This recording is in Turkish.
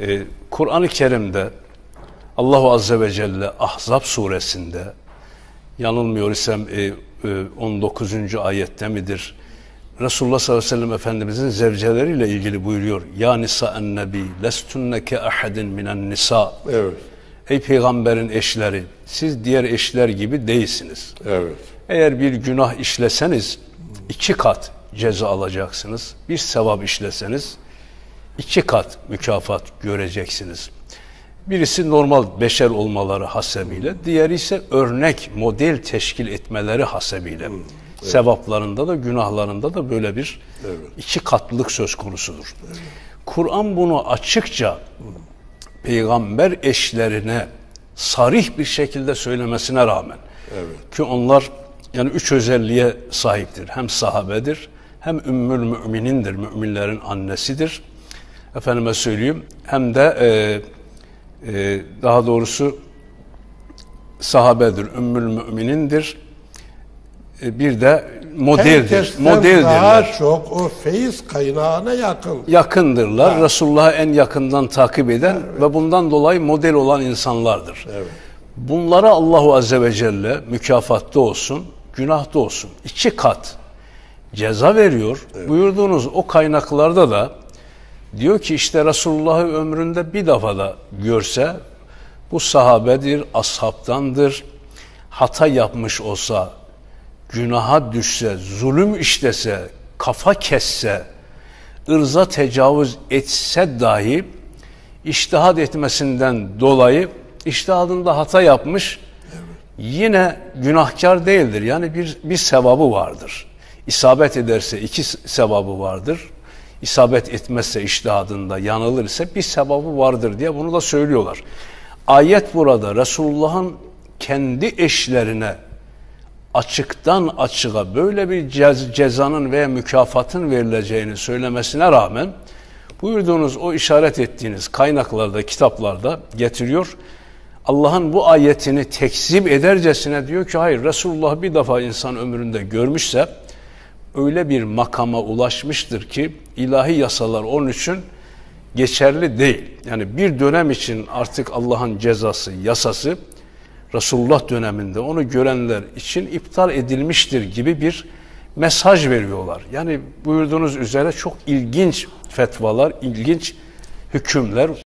Ee, Kur'an-ı Kerim'de Allahu Azze ve Celle Ahzab suresinde yanılmıyor isem e, e, 19. ayette midir? Resulullah sallallahu aleyhi ve sellem Efendimizin zevceleriyle ilgili buyuruyor. Ya nisa en nebi lestunne ke ahadin minen nisa. Evet. Ey peygamberin eşleri siz diğer eşler gibi değilsiniz. Evet. Eğer bir günah işleseniz iki kat ceza alacaksınız. Bir sevap işleseniz iki kat mükafat göreceksiniz. Birisi normal beşer olmaları hasebiyle, diğeri ise örnek, model teşkil etmeleri hasebiyle. Sevaplarında da günahlarında da böyle bir iki katlılık söz konusudur. Kur'an bunu açıkça peygamber eşlerine sarih bir şekilde söylemesine rağmen ki onlar yani üç özelliğe sahiptir. Hem sahabedir, hem ümmül müminindir, müminlerin annesidir. Efendime söyleyeyim, hem de e, e, daha doğrusu sahabedir, ümmül müminindir. E, bir de modeldir, modeldirler. daha çok o feyiz kaynağına yakın. yakındırlar. Resulullah'ı en yakından takip eden ve bundan dolayı model olan insanlardır. Bunlara Allahu Azze ve Celle mükafatta olsun, günahta olsun. iki kat ceza veriyor. Buyurduğunuz o kaynaklarda da diyor ki işte Resulullah'ı ömründe bir defa da görse bu sahabedir, ashabtandır. Hata yapmış olsa, günaha düşse, zulüm işlese, kafa kesse, ırza tecavüz etse dahi iştihad etmesinden dolayı iştihadında hata yapmış yine günahkar değildir. Yani bir, bir sevabı vardır. İsabet ederse iki sevabı vardır. İsabet etmezse iştihadında yanılır ise bir sevabı vardır diye bunu da söylüyorlar. Ayet burada Resulullah'ın kendi eşlerine açıktan açığa böyle bir cez, cezanın veya mükafatın verileceğini söylemesine rağmen buyurduğunuz o işaret ettiğiniz kaynaklarda, kitaplarda getiriyor. Allah'ın bu ayetini tekzip edercesine diyor ki hayır Resulullah bir defa insan ömründe görmüşse öyle bir makama ulaşmıştır ki ilahi yasalar onun için geçerli değil. Yani bir dönem için artık Allah'ın cezası, yasası Resulullah döneminde onu görenler için iptal edilmiştir gibi bir mesaj veriyorlar. Yani buyurduğunuz üzere çok ilginç fetvalar, ilginç hükümler